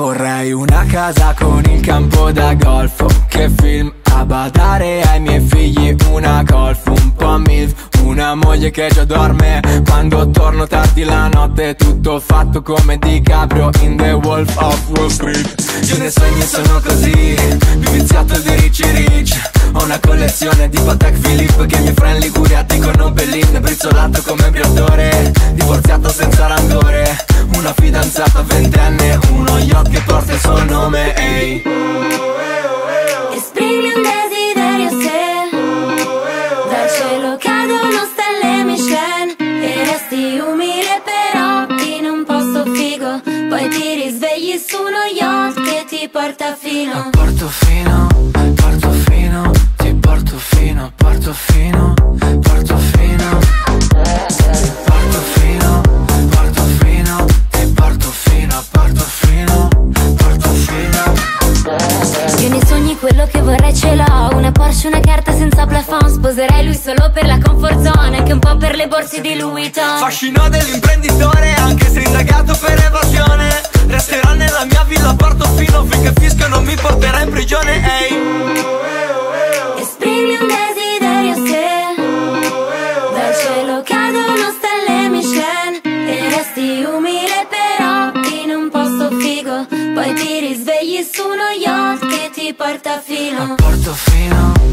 Vorrei una casa con il campo da golf. Che film a badare ai miei figli? Una golf, un po' milf Una moglie che già dorme. Quando torno tardi la notte Tutto fatto come DiCaprio In The Wolf of Wall Street. Io nei sogni sono così Più viziato di Ricci Rich Ho una collezione di Patek Philippe Che mi fra in Liguria dicono Bellin Brizzolato come briatore. Divorziato senza fidanzata ventenne Uno yacht che porta il suo nome Ehi. Esprimi un desiderio se Dal cielo cadono stelle Michelin E resti umile però in un posto figo. Poi ti risvegli su uno yacht che ti porta fino. Portofino, Portofino vorrei ce l'ho Una Porsche, una carta senza plafond. Sposerei lui solo per la comfort zone Anche un po' per le borse di Louis Vuitton. Fascino dell'imprenditore Anche se indagato per evasione. Resterà nella mia villa Portofino Finché fisco non mi porterà in prigione Ehi. Esprimi un desiderio se Dal cielo cadono stelle Michelin. E resti umile però in un posto figo. Poi ti risvegli su uno yacht ti porta fino. Portofino, Portofino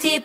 ti